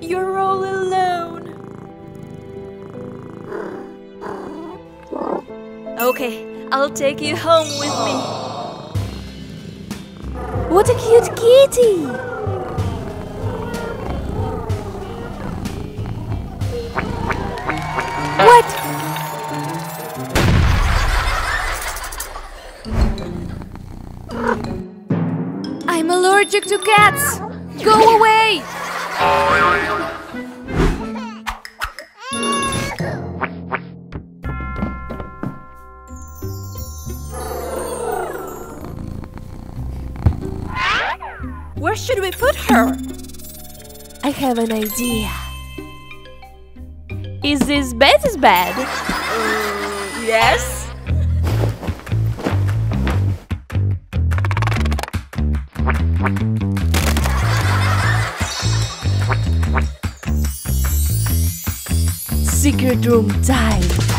You're all alone. Okay, I'll take you home with me. What a cute kitty! Allergic to cats! Go away! Where should we put her? I have an idea. Is this Betty's bed? Uh, yes. Secret room time.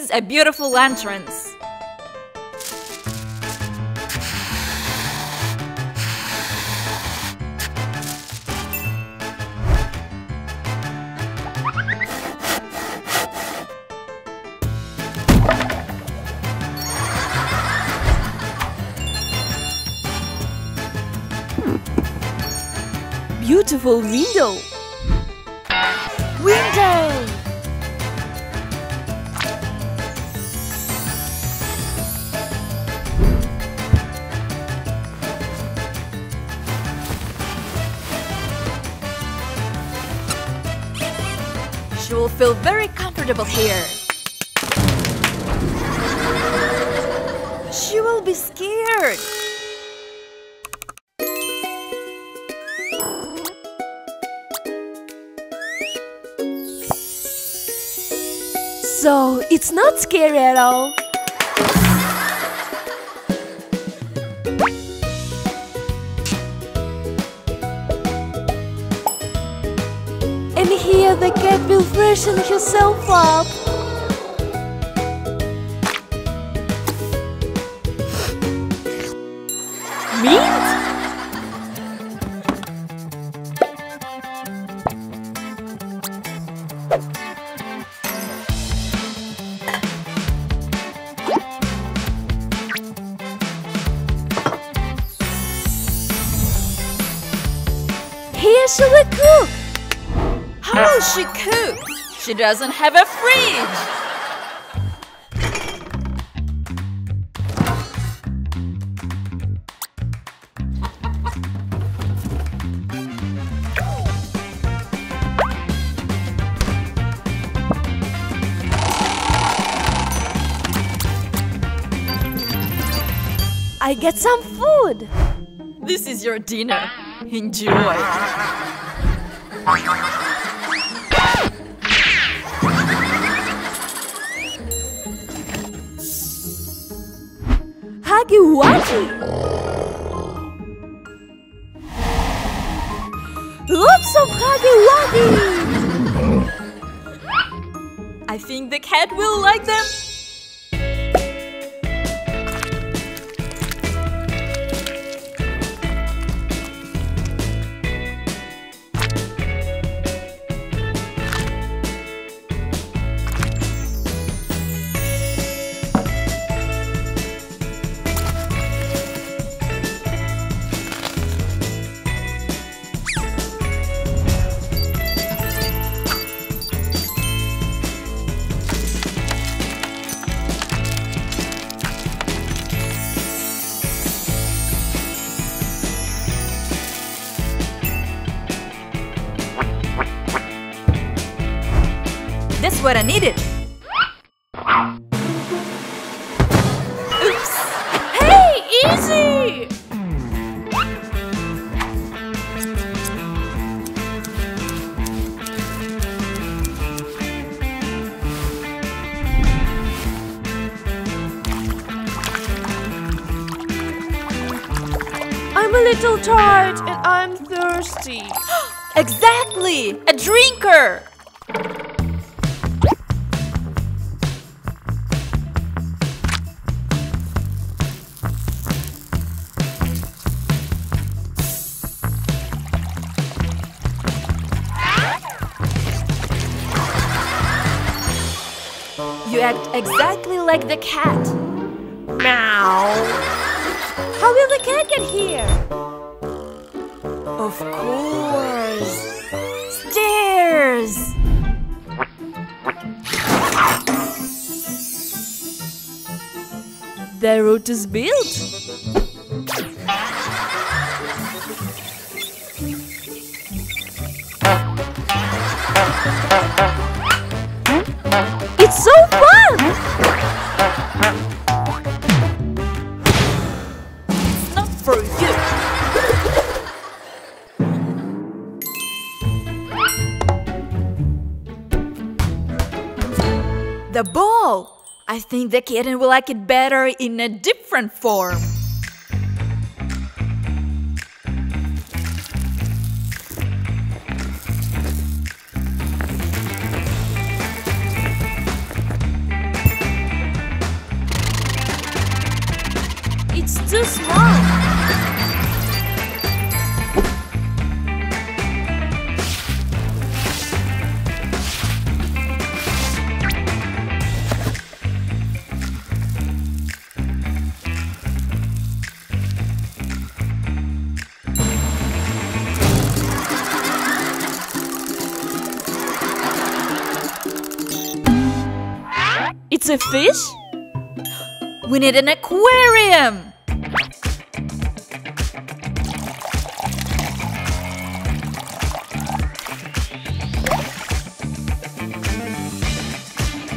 Needs a beautiful entrance. Beautiful. Window! Feel very comfortable here. She will be scared. So, it's not scary at all. Freshen herself up. Mint? Here she will cook. How ah. will she cook? She doesn't have a fridge. I get some food. This is your dinner. Enjoy. Huggy Wuggy! Lots of Huggy Wuggy! I think the cat will like them. What I needed. Oops. Hey, easy! I'm a little tired and I'm thirsty. Exactly! A drinker! Act exactly like the cat. Meow. How will the cat get here? Of course. Stairs. The route is built. The ball! I think the kitten will like it better in a different form. It's a fish? We need an aquarium!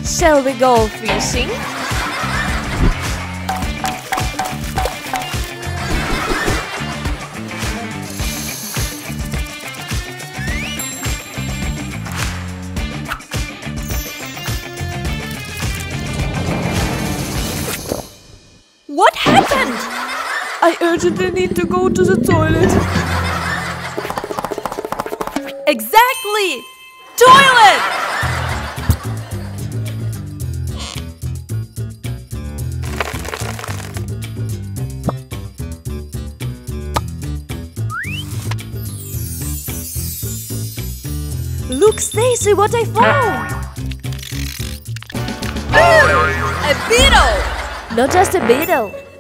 Shall we go fishing? Urgently need to go to the toilet. Exactly! Toilet! Look, Stacy, what I found! A beetle! Not just a beetle.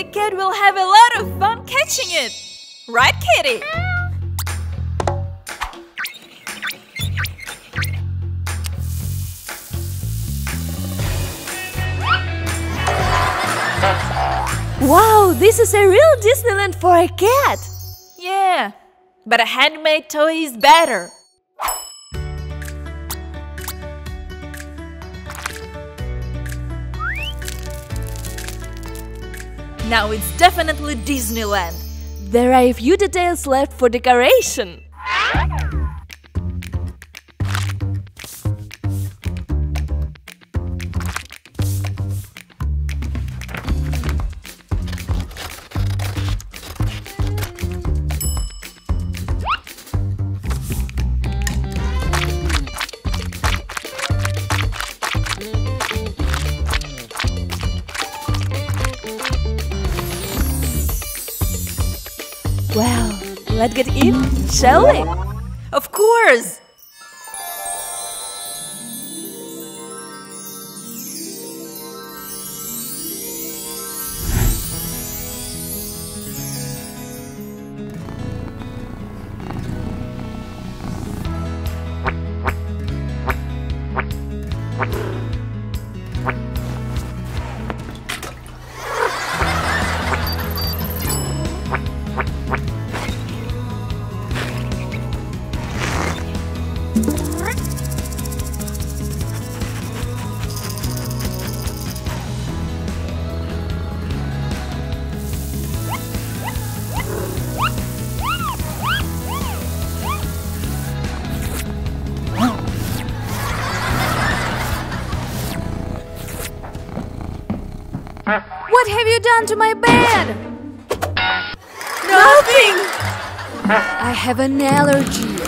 The cat will have a lot of fun catching it! Right, kitty? Wow, this is a real Disneyland for a cat. Yeah, but a handmade toy is better. Now it's definitely Disneyland. There are a few details left for decoration. Let's get in, shall we? Of course! What have you done to my bed? Nothing! I have an allergy.